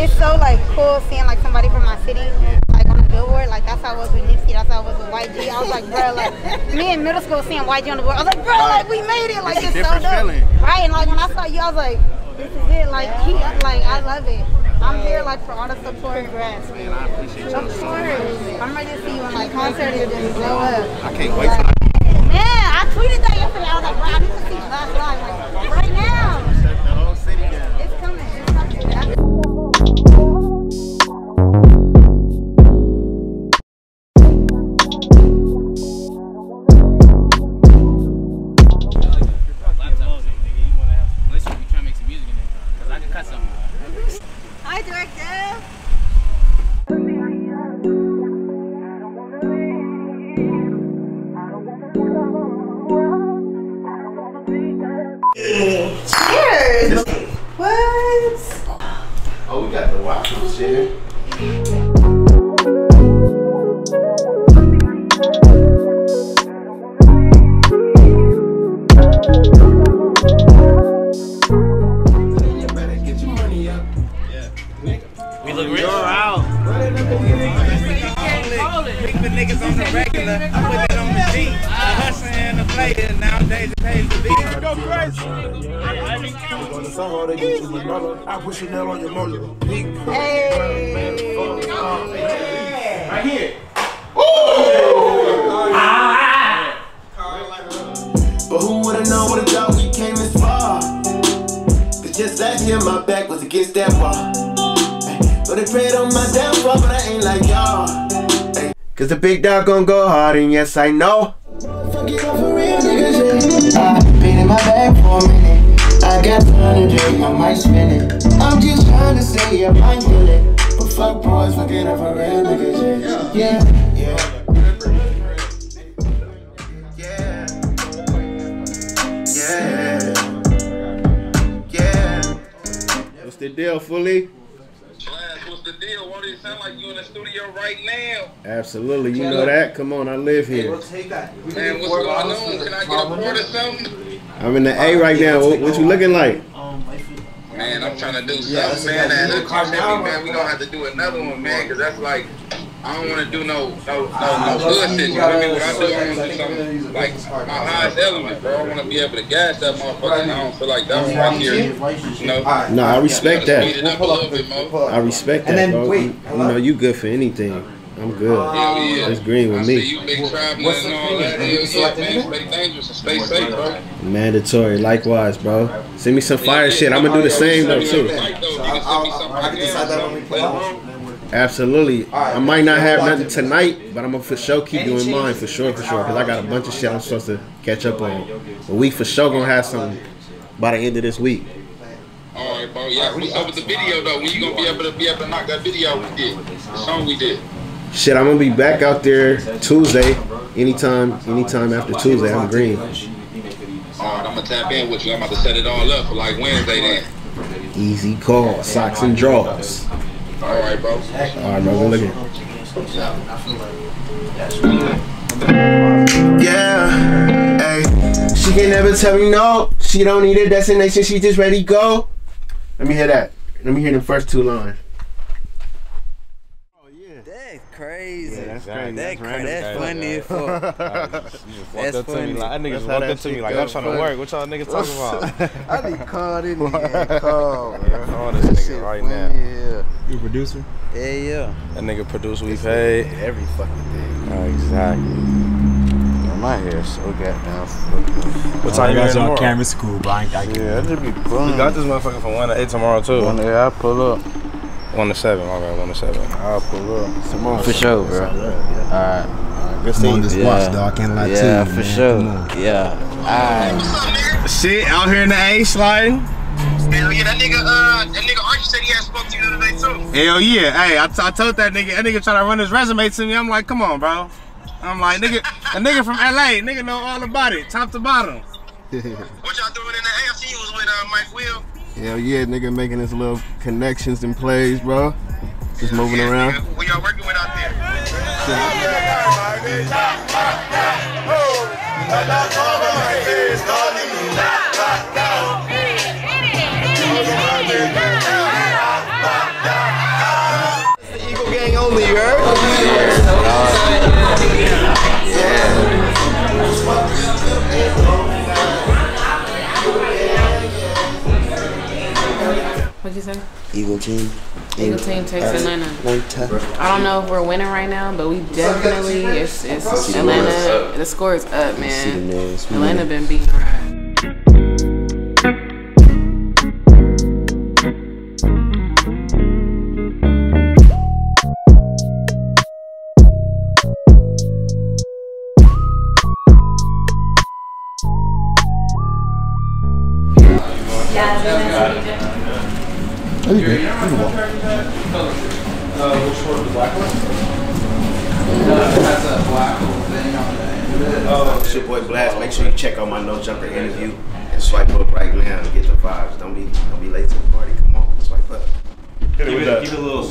it's so like cool seeing like somebody from my city like on the billboard. Like that's how I was with Nipsey. That's how I was with YG. I was like, bro, like me in middle school seeing YG on the board. I was like, bro, like we made it. Like It's it's, so different dope. feeling. Right? And like when I saw you, I was like, this is it. Like he, like I love it. I'm here like for all the support. Congrats, Man, I appreciate you. Of course. I'm ready to see you in like concert and just blow up. I can't wait till I Man, I tweeted that yesterday. I was like, bro, I need to see Blxst Live like right Cheers. What? Oh, we got the waffle shit. We look rich. I push a nail on your molar. Right here. But who would've known what a dog we came this far? Cause just last year my back was against that wall. Ay, So they prayed on my downfall, but I ain't like y'all. Cause the big dog gon' go hard, and yes, I know. Fuck it up for real, niggas, yeah. I been in my bag time to drink, I might spin it. I'm just trying to say I might feel it. But fuck boys, fuck it up for real, niggas, yeah. Yeah, yeah. Yeah. Yeah. Yeah. What's the deal, fully? Class, what's the deal? Why do you sound like you in the studio right now? Absolutely, you know that. Come on, I live here. Man, what's going on? Can I get a port or something? I'm in the A right now. What, what you looking like? Man, I'm trying to do something, man. And the me, man, we gonna have to do another one, man, because that's like, I don't want to do no, no, no, no bullshit. You know what I mean? What I do, I want to do something like my highest element, bro. I want to be able to gas that motherfucker, and I don't feel like that one right here. You know? No, I respect that. it up a little bit more. I respect that, bro. You, you know, you good for anything. I'm good. Hell yeah. It's green with I see me. you big traveling and all that. Hell yeah, man. Stay dangerous and stay safe, bro. Mandatory, likewise, bro. Send me some fire shit. I'm gonna do the same though too. I can decide that when we play Absolutely. I might not have nothing tonight, but I'm gonna for sure keep doing mine for sure, for sure. Cause I got a bunch of shit I'm supposed to catch up on. But we for sure gonna have something by the end of this week. All right, bro. Yeah, what's up with the video though? When you gonna be able to be able to knock that video we did, the song we did? Shit, I'm gonna be back out there Tuesday. Anytime, anytime after Tuesday, I'm green. All right, I'm gonna tap in with you. I'm about to set it all up for like Wednesday then. Easy call, socks and draws. All right, bro. All right, bro. Good looking. Yeah, hey, she can never tell me no. She don't need a destination, she just ready go. Let me hear that. Let me hear the first two lines. Crazy. Yeah, that's crazy. That That's cra- that's funny as fuck. You just walked That's up to me funny. like, that niggas That's walked up to me like, I'm trying to work. What y'all niggas talking about? I be called in here. Call, bro. Call this nigga right now. Yeah. You a producer? Yeah, yeah. That nigga produce we paid. Every fucking thing. Oh, exactly. My hair so goddamn What time you got in you on tomorrow? camera. It's cool, but I ain't got Yeah, I just be We pulling. got this motherfucker from 1 to 8 tomorrow, too. One day I pull up. 1 to 7, my bad, 1 to 7. I'll pull up. Tomorrow. For sure, bro. Alright. Good I'm on seeing this you. Yeah. watch, dog. I can't lie Yeah, to you, for man. sure. Come on. Yeah. Alright. Shit, out here in the A sliding. Hell yeah, that nigga, uh, that nigga Archie said he had spoke to you the other day too. Hell yeah. Hey, I, t- I told that nigga, that nigga trying to run his resume to me. I'm like, come on, bro. I'm like, nigga, a nigga from LA, nigga know all about it, top to bottom. What y'all doing in the A? I see you was with uh, Mike Will. Hell yeah, nigga making his little connections and plays, bro. Just moving Yeah, around. nigga. Who y'all working with out there? Eagle you say? Eagle team. Eagle team takes Atlanta. Atlanta. I don't know if we're winning right now, but we definitely it's, it's Atlanta. The score is up, man. Atlanta been beating right. Check out my jumper interview and swipe up right now and get the vibes. Don't be don't be late to the party. Come on, swipe up. Give it, keep it a little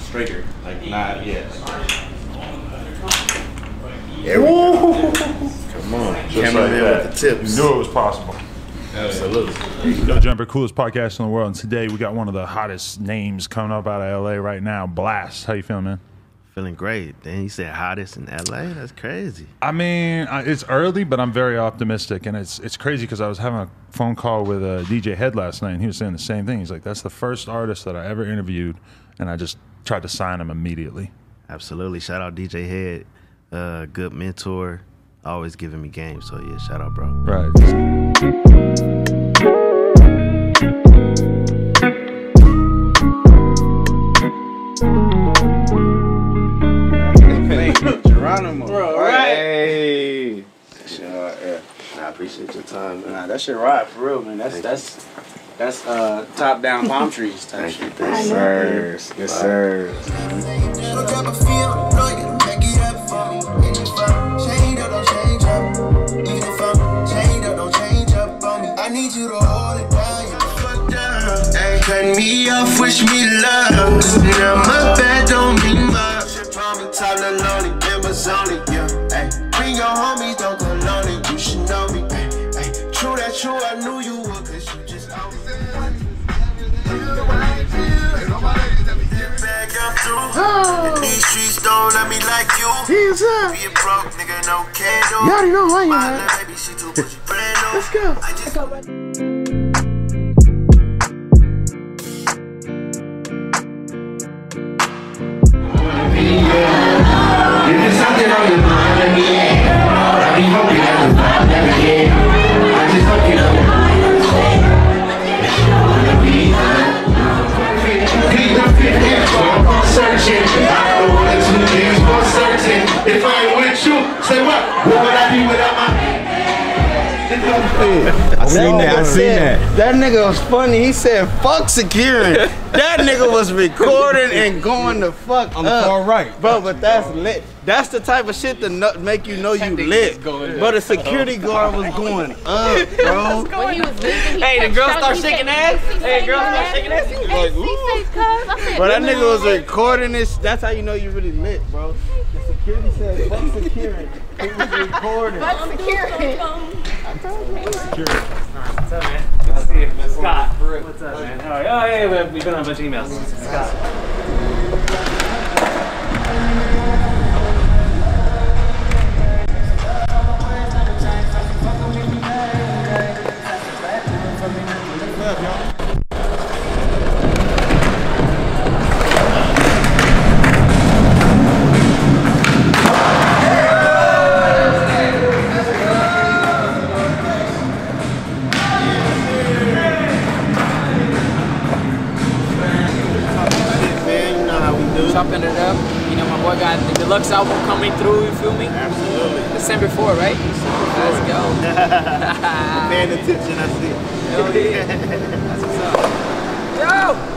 straighter, like not yet. There we go. Come on, cameraman with the tips. Knew it was possible. Absolutely. No Jumper, coolest podcast in the world, and today we got one of the hottest names coming up out of LA right now. Blxst. How you feeling, man? Feeling great. Then he said hottest in LA. That's crazy. I mean, it's early, but I'm very optimistic, and it's it's crazy because I was having a phone call with uh, DJ Hed last night, and he was saying the same thing. He's like, "That's the first artist that I ever interviewed, and I just tried to sign him immediately." Absolutely. Shout out DJ Hed. Uh, good mentor. Always giving me games. So yeah, shout out, bro. Right. Shit right for real, man. That's that's that's uh top down palm trees type Thank shit. Thank you. Yes, yes, sir. Drop a fee on the plug, it'll make it up for me. And if I'm chained up, don't change up. Even if I'm chained up, don't change up on me. I need you to hold it down, you fuck down. Hey, cut me off, wish me love. Now my bad don't mean much. Probably top the lonely, members only, yeah. Hey, bring your homies, don't go lonely. Hey, true that I knew you would, cause you just always. Oh. These streets don't let me like you. Hands up. Be a broke nigga, no candle. You already know who I am, My man. little baby, she too busy, brand new. Let's go. I just If I seen that. I seen that. That nigga was funny. He said, "Fuck securing." that nigga was recording and going the fuck On the up. far right. bro. But that's lit. That's the type of shit to no- make you know you lit. But a security guard was going up, bro. When he was leaving, he Hey, the girl start shaking said, ass. Hey, say girl start ass." shaking ass. He was like, ooh. say, cuz. I said, But that nigga was recording this. That's how you know you really lit, bro. The security said, "Fuck securing." He was recording. Fuck security. What's up, man? Scott. What's up, man? Oh, yeah, we've been on a bunch of emails. Scott. feel me? Absolutely. December 4, right? December 4. Let's go. Paying attention, I see. Hell yeah. That's what's up. Yo!